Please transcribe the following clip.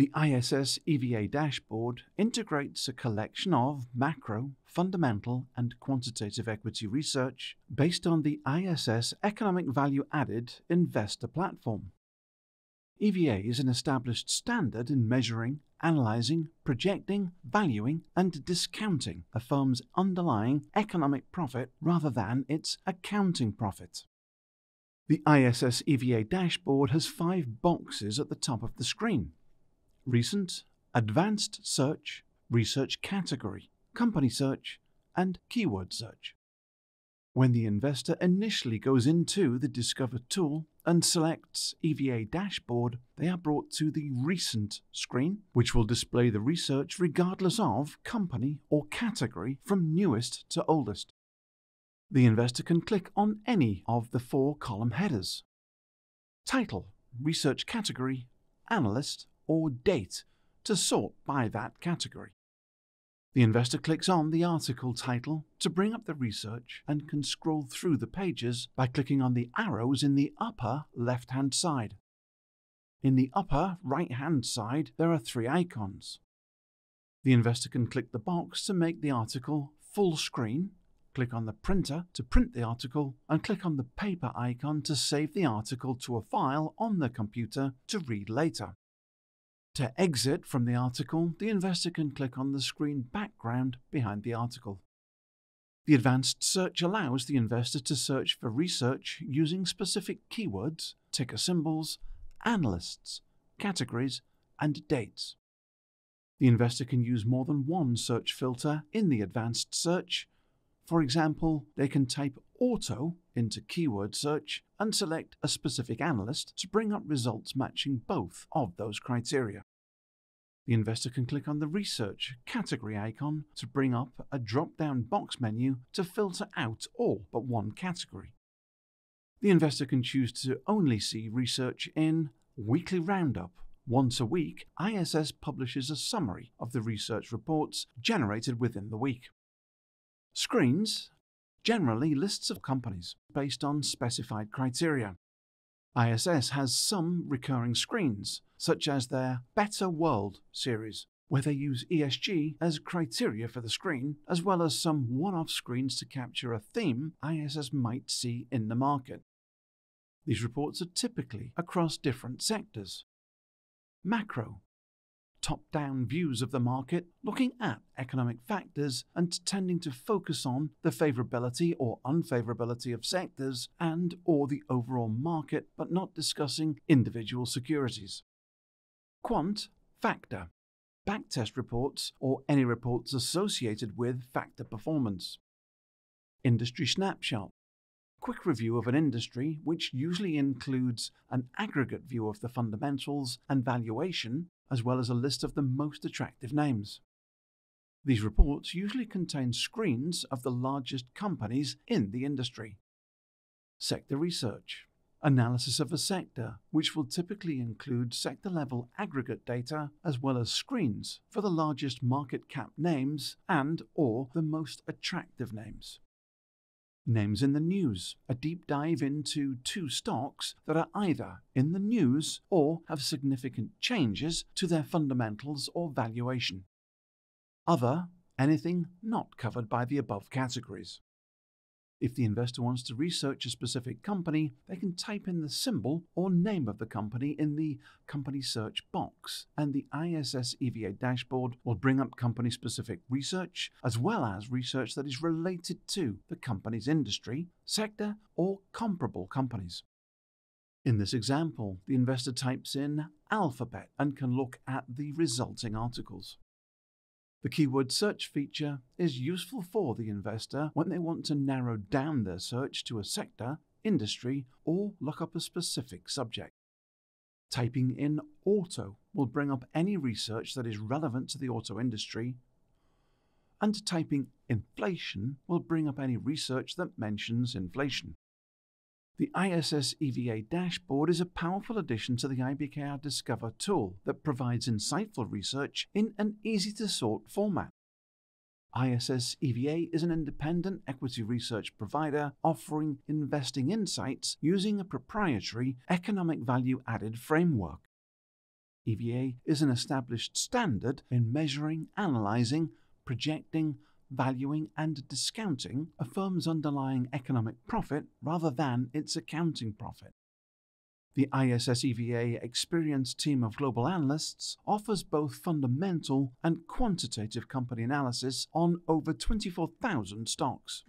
The ISS EVA dashboard integrates a collection of macro, fundamental, and quantitative equity research based on the ISS Economic Value Added Investor Platform. EVA is an established standard in measuring, analyzing, projecting, valuing, and discounting a firm's underlying economic profit rather than its accounting profit. The ISS EVA dashboard has five boxes at the top of the screen Recent, Advanced Search, Research Category, Company Search, and Keyword Search. When the investor initially goes into the Discover tool and selects EVA Dashboard, they are brought to the Recent screen, which will display the research regardless of company or category from newest to oldest. The investor can click on any of the four column headers Title, Research Category, Analyst, or Date to sort by that category. The investor clicks on the article title to bring up the research and can scroll through the pages by clicking on the arrows in the upper left hand side. In the upper right hand side, there are three icons. The investor can click the box to make the article full screen, click on the printer to print the article, and click on the paper icon to save the article to a file on the computer to read later. To exit from the article, the investor can click on the screen background behind the article. The advanced search allows the investor to search for research using specific keywords, ticker symbols, analysts, categories, and dates. The investor can use more than one search filter in the advanced search. For example, they can type auto into keyword search and select a specific analyst to bring up results matching both of those criteria. The investor can click on the Research category icon to bring up a drop down box menu to filter out all but one category. The investor can choose to only see research in Weekly Roundup. Once a week, ISS publishes a summary of the research reports generated within the week. Screens generally lists of companies based on specified criteria. ISS has some recurring screens, such as their Better World series, where they use ESG as criteria for the screen, as well as some one off screens to capture a theme ISS might see in the market. These reports are typically across different sectors. Macro top down views of the market, looking at economic factors and tending to focus on the favorability or unfavorability of sectors and or the overall market but not discussing individual securities. Quant factor backtest reports or any reports associated with factor performance. Industry snapshot quick review of an industry which usually includes an aggregate view of the fundamentals and valuation as well as a list of the most attractive names. These reports usually contain screens of the largest companies in the industry. Sector research analysis of a sector, which will typically include sector level aggregate data as well as screens for the largest market cap names and or the most attractive names. Names in the News, a deep dive into two stocks that are either in the news or have significant changes to their fundamentals or valuation. Other, anything not covered by the above categories. If the investor wants to research a specific company, they can type in the symbol or name of the company in the company search box, and the ISS EVA dashboard will bring up company specific research as well as research that is related to the company's industry, sector, or comparable companies. In this example, the investor types in Alphabet and can look at the resulting articles. The keyword search feature is useful for the investor when they want to narrow down their search to a sector, industry, or look up a specific subject. Typing in auto will bring up any research that is relevant to the auto industry, and typing inflation will bring up any research that mentions inflation. The ISS EVA dashboard is a powerful addition to the IBKR Discover tool that provides insightful research in an easy to sort format. ISS EVA is an independent equity research provider offering investing insights using a proprietary economic value added framework. EVA is an established standard in measuring, analysing, projecting, valuing, and discounting a firm's underlying economic profit rather than its accounting profit. The ISS EVA experienced team of global analysts offers both fundamental and quantitative company analysis on over 24,000 stocks.